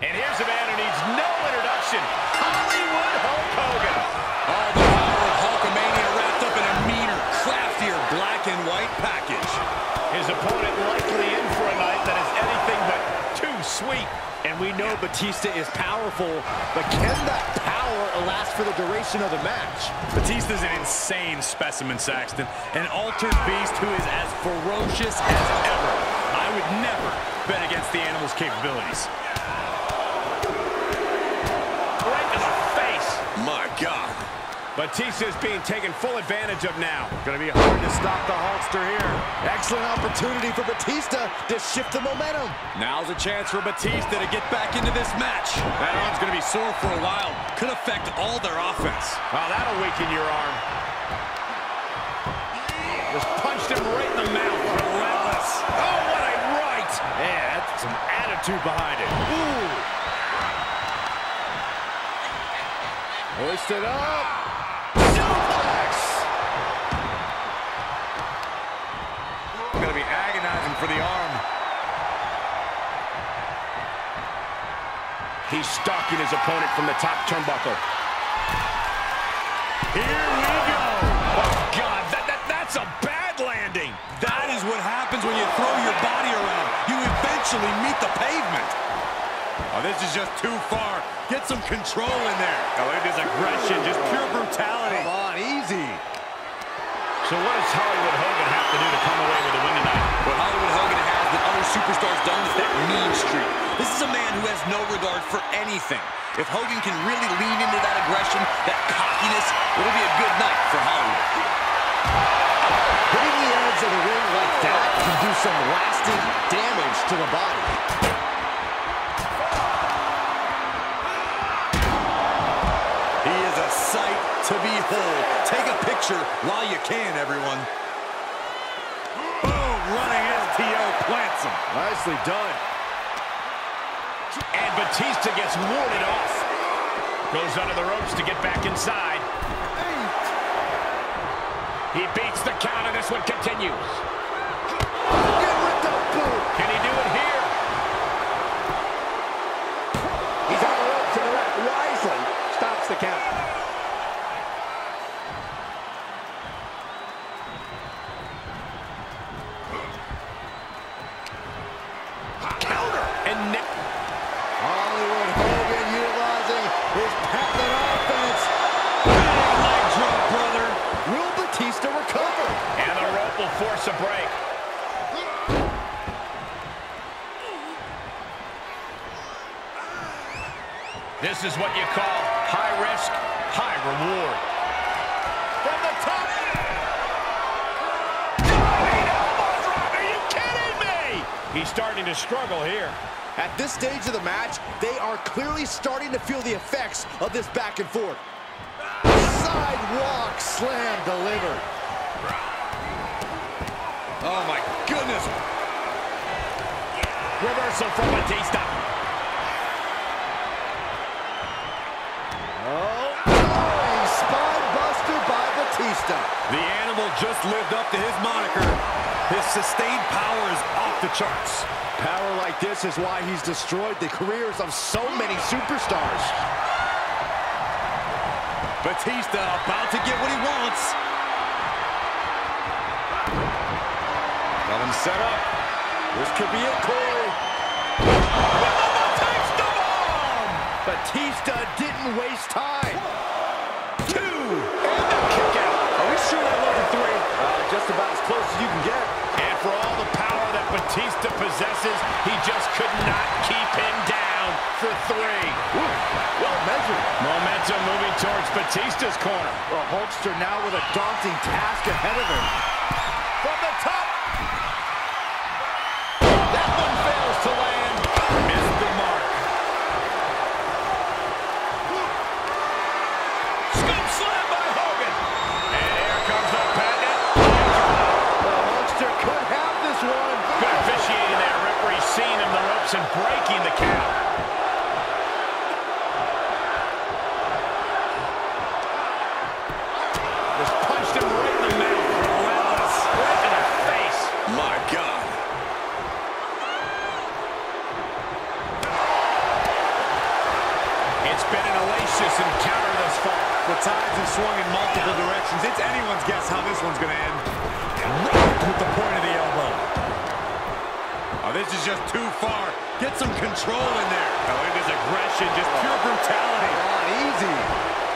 And here's a man who needs no introduction, Hollywood Hulk Hogan. All the power of Hulkamania wrapped up in a meaner, craftier black and white package. His opponent likely in for a night that is anything but too sweet. And we know Batista is powerful, but can that power last for the duration of the match? Batista's an insane specimen, Saxton. An altered beast who is as ferocious as ever. I would never bet against the animal's capabilities. Right in the face. My God. Batista is being taken full advantage of now. Going to be hard to stop the Hulkster here. Excellent opportunity for Batista to shift the momentum. Now's a chance for Batista to get back into this match. That arm's going to be sore for a while. Could affect all their offense. Wow, that'll weaken your arm. Just punched him right in the mouth. Relentless. Oh, what a right. Yeah, that's some attitude behind it. Ooh. Hoisted up. For the arm. He's stalking his opponent from the top turnbuckle. Here we go. Oh, God, that, that, that's a bad landing. That is what happens when you throw your body around. You eventually meet the pavement. Oh, this is just too far. Get some control in there. Oh, look at this aggression, just pure brutality. Come on, easy. So what does Hollywood Hogan have to do to come away with a win tonight? What Hollywood Hogan has that other superstars don't is that mean streak. This is a man who has no regard for anything. If Hogan can really lean into that aggression, that cockiness, it'll be a good night for Hollywood. Hitting the edge of the ring like that can do some lasting damage to the body. Sight to behold. Take a picture while you can, everyone. Boom, running STO plants him. Nicely done. And Batista gets warded off. Goes under the ropes to get back inside. He beats the count, and this one continues. Get ripped up, boom. Can he do it here? He's on the ropes, and the ref wisely stops the count. Counter. And Nick. Hollywood Hogan utilizing his patented offense. Leg drop, brother. Will Batista recover? And the rope will force a break. This is what you call high risk, high reward. From the top. Drop. Are you kidding me? He's starting to struggle here. At this stage of the match, they are clearly starting to feel the effects of this back and forth. Sidewalk slam delivered. Oh, my goodness. Reversal from Batista. Just lived up to his moniker. His sustained power is off the charts. Power like this is why he's destroyed the careers of so many superstars. Batista about to get what he wants. Got him set up. This could be it, Corey. Batista didn't waste time. Two. And the kick out. Are we sure that three? Uh, just about as close as you can get. And for all the power that Batista possesses, he just could not keep him down for three. Ooh, well measured. Momentum moving towards Batista's corner. The Hulkster now with a daunting task ahead of him. the count. Just punched him right in the mouth. In the face. My God. It's been an elacious encounter thus far. The tides have swung in multiple directions. It's anyone's guess how this one's going to end. With the point of the elbow. Oh, this is just too far. Get some control in there. Oh, look at this aggression, just pure brutality. Come easy.